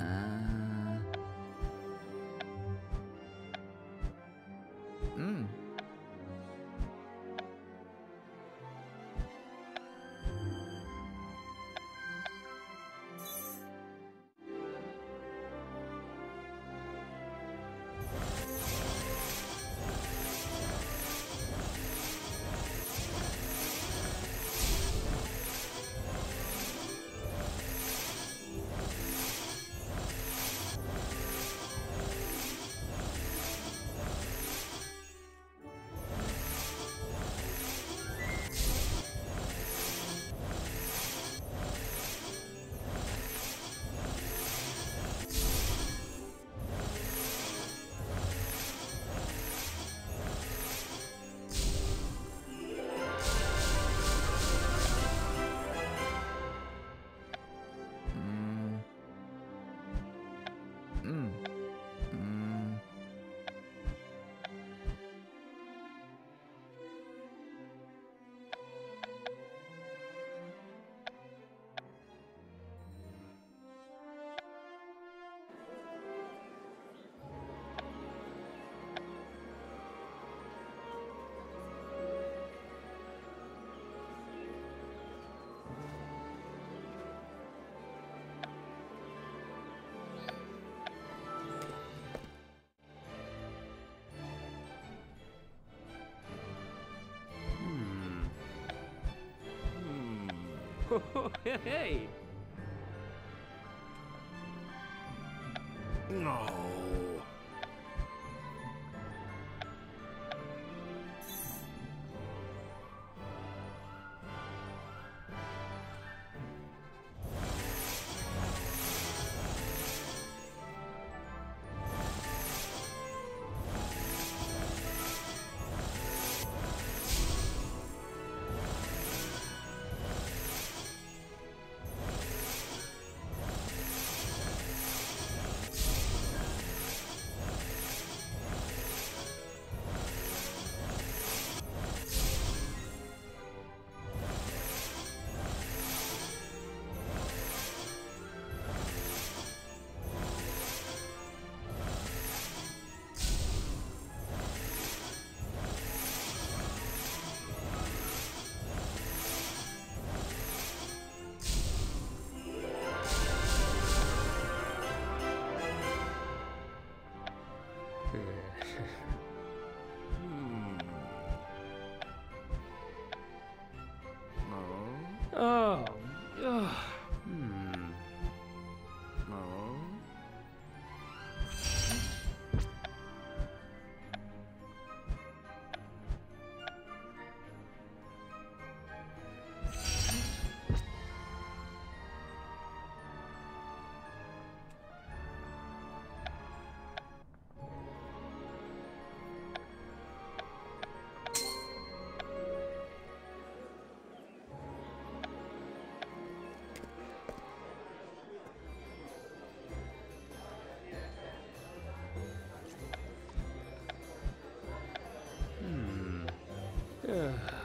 Uh... hey! No. Ugh.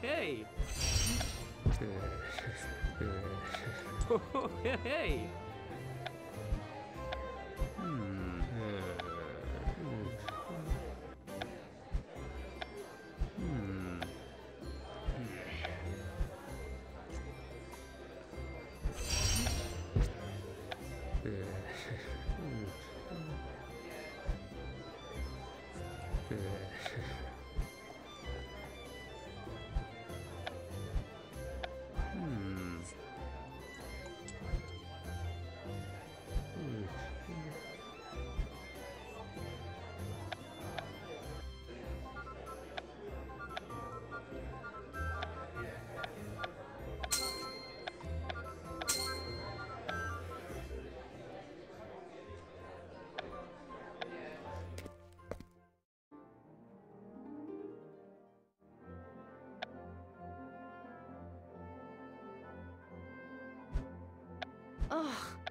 Hey! hey! Ugh.